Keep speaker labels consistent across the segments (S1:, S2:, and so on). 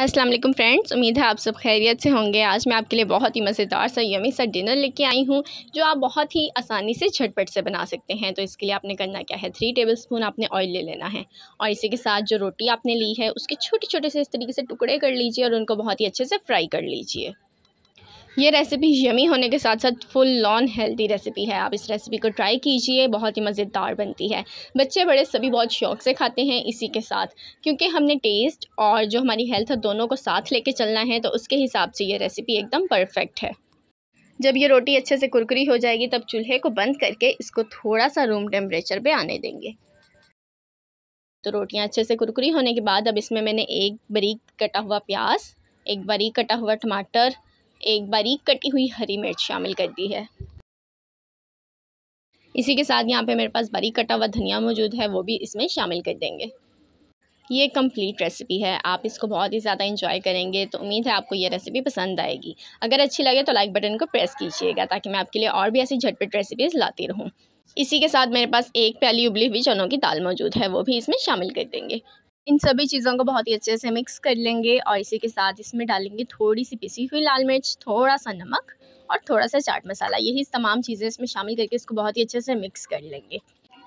S1: अस्सलाम वालेकुम फ्रेंड्स, उम्मीद है आप सब खैरियत से होंगे। आज मैं आपके लिए बहुत ही मज़ेदार सा यमी सा डिनर लेके आई हूँ, जो आप बहुत ही आसानी से झटपट से बना सकते हैं। तो इसके लिए आपने करना क्या है? थ्री टेबल स्पून आपने ऑयल ले लेना है और इसी के साथ जो रोटी आपने ली है, उसके छोटे छोटे से इस तरीके से टुकड़े कर लीजिए और उनको बहुत ही अच्छे से फ्राई कर लीजिए। ये रेसिपी यमी होने के साथ साथ फुल लॉन हेल्दी रेसिपी है। आप इस रेसिपी को ट्राई कीजिए, बहुत ही मज़ेदार बनती है। बच्चे बड़े सभी बहुत शौक से खाते हैं इसी के साथ, क्योंकि हमने टेस्ट और जो हमारी हेल्थ है दोनों को साथ लेके चलना है तो उसके हिसाब से ये रेसिपी एकदम परफेक्ट है। जब ये रोटी अच्छे से कुरकुरी हो जाएगी, तब चूल्हे को बंद करके इसको थोड़ा सा रूम टेम्परेचर पर आने देंगे। तो रोटियाँ अच्छे से कुरकुरी होने के बाद, अब इसमें मैंने एक बारीक कटा हुआ प्याज, एक बारीक कटा हुआ टमाटर एक बारीक कटी हुई हरी मिर्च शामिल कर दी है। इसी के साथ यहाँ पे मेरे पास बारीक कटा हुआ धनिया मौजूद है, वो भी इसमें शामिल कर देंगे। ये कंप्लीट रेसिपी है, आप इसको बहुत ही ज़्यादा इंजॉय करेंगे तो उम्मीद है आपको ये रेसिपी पसंद आएगी। अगर अच्छी लगे तो लाइक बटन को प्रेस कीजिएगा, ताकि मैं आपके लिए और भी ऐसी झटपट रेसिपीज़ लाती रहूँ। इसी के साथ मेरे पास एक प्याली उबली हुई चनों की दाल मौजूद है, वो भी इसमें शामिल कर देंगे। इन सभी चीज़ों को बहुत ही अच्छे से मिक्स कर लेंगे और इसी के साथ इसमें डालेंगे थोड़ी सी पिसी हुई लाल मिर्च थोड़ा सा नमक और थोड़ा सा चाट मसाला। यही तमाम चीज़ें इसमें शामिल करके इसको बहुत ही अच्छे से मिक्स कर लेंगे।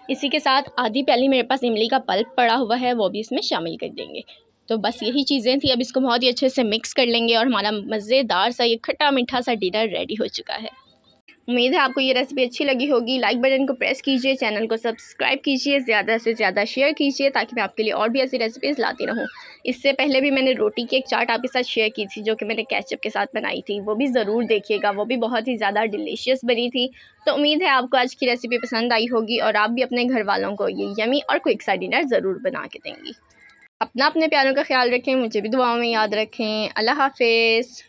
S1: इसी के साथ आधी प्याली मेरे पास इमली का पल्प पड़ा हुआ है, वो भी इसमें शामिल कर देंगे। तो बस यही चीज़ें थी, अब इसको बहुत ही अच्छे से मिक्स कर लेंगे और हमारा मज़ेदार सा ये खट्टा मीठा सा डिनर रेडी हो चुका है। उम्मीद है आपको ये रेसिपी अच्छी लगी होगी। लाइक बटन को प्रेस कीजिए चैनल को सब्सक्राइब कीजिए, ज़्यादा से ज़्यादा शेयर कीजिए, ताकि मैं आपके लिए और भी ऐसी रेसिपीज़ लाती रहूँ। इससे पहले भी मैंने रोटी की एक चाट आपके साथ शेयर की थी, जो कि मैंने कैचअप के साथ बनाई थी। वो भी ज़रूर देखिएगा, वो भी बहुत ही ज़्यादा डिलीशियस बनी थी। तो उम्मीद है आपको आज की रेसिपी पसंद आई होगी, और आप भी अपने घर वालों को ये यमी और क्विक सा डिनर ज़रूर बना के देंगी। अपना अपने प्यारों का ख्याल रखें, मुझे भी दुआओं में याद रखें। अल्लाह हाफिज़।